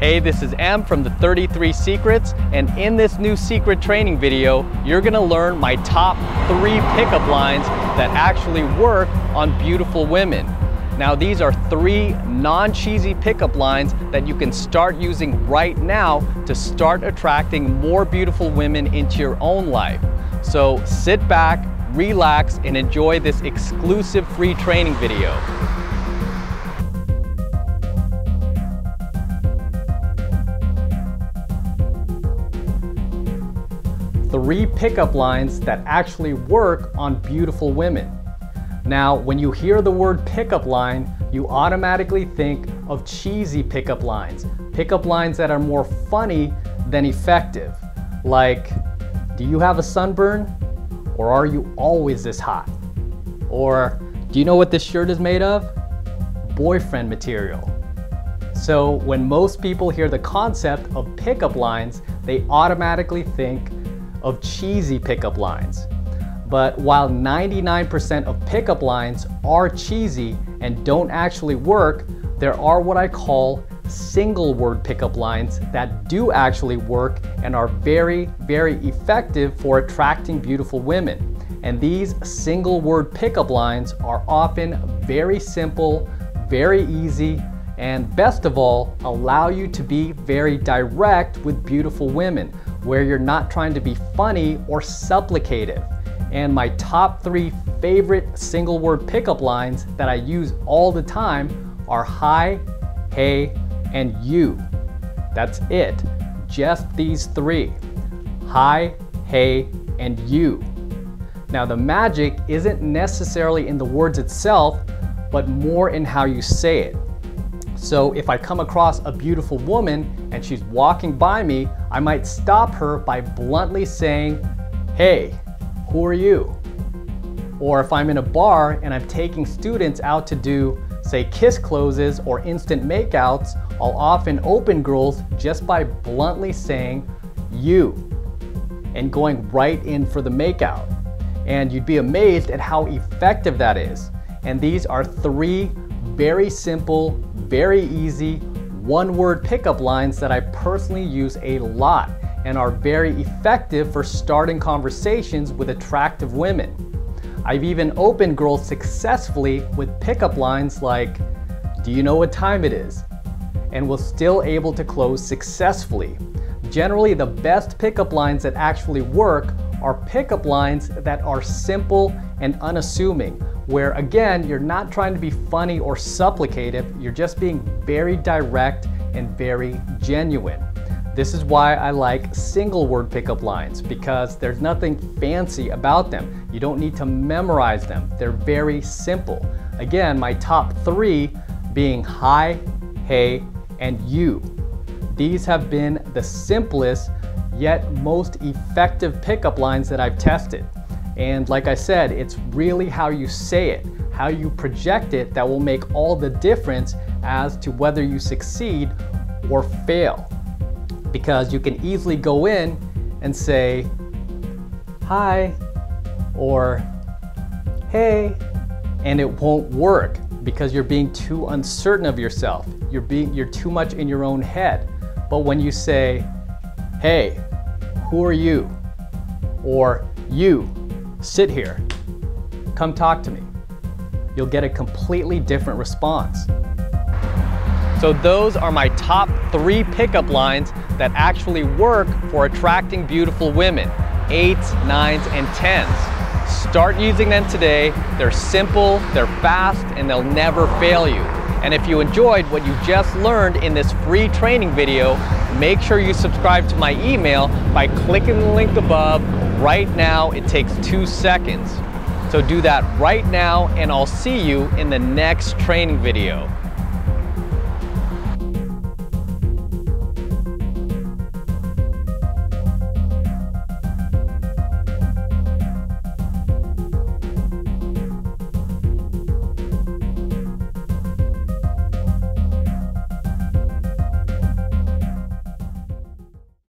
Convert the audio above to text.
Hey, this is M from the 33 Secrets, and in this new secret training video, you're gonna learn my top three pickup lines that actually work on beautiful women. Now, these are three non-cheesy pickup lines that you can start using right now to start attracting more beautiful women into your own life. So sit back, relax, and enjoy this exclusive free training video. Three pickup lines that actually work on beautiful women. Now, when you hear the word pickup line, you automatically think of cheesy pickup lines, pickup lines that are more funny than effective. Like, do you have a sunburn? Or are you always this hot? Or, do you know what this shirt is made of? Boyfriend material. So when most people hear the concept of pickup lines, they automatically think of cheesy pickup lines. But while 99% of pickup lines are cheesy and don't actually work, there are what I call single word pickup lines that do actually work and are very, very effective for attracting beautiful women. And these single word pickup lines are often very simple, very easy, and best of all, allow you to be very direct with beautiful women where you're not trying to be funny or supplicative. And my top three favorite single word pickup lines that I use all the time are hi, hey, and you. That's it. Just these three. Hi, hey, and you. Now the magic isn't necessarily in the words itself, but more in how you say it. So if I come across a beautiful woman and she's walking by me, I might stop her by bluntly saying, hey, who are you? Or if I'm in a bar and I'm taking students out to do, say, kiss closes or instant makeouts, I'll often open girls just by bluntly saying, you, and going right in for the makeout. And you'd be amazed at how effective that is. And these are three very simple, very easy, one word pickup lines that I personally use a lot and are very effective for starting conversations with attractive women. I've even opened girls successfully with pickup lines like, do you know what time it is? And was still able to close successfully. Generally, the best pickup lines that actually work are pickup lines that are simple and unassuming, where again, you're not trying to be funny or supplicative, you're just being very direct and very genuine. This is why I like single word pickup lines because there's nothing fancy about them. You don't need to memorize them. They're very simple. Again, my top three being hi, hey, and you. These have been the simplest yet most effective pickup lines that I've tested. And like I said, it's really how you say it, how you project it that will make all the difference as to whether you succeed or fail. Because you can easily go in and say, hi, or hey, and it won't work because you're being too uncertain of yourself. You're being you're too much in your own head. But when you say, hey, who are you? Or you, sit here, come talk to me. You'll get a completely different response. So those are my top three pickup lines that actually work for attracting beautiful women, eights, nines, and tens. Start using them today. They're simple, they're fast, and they'll never fail you. And if you enjoyed what you just learned in this free training video, make sure you subscribe to my email by clicking the link above right now. It takes two seconds. So do that right now and I'll see you in the next training video.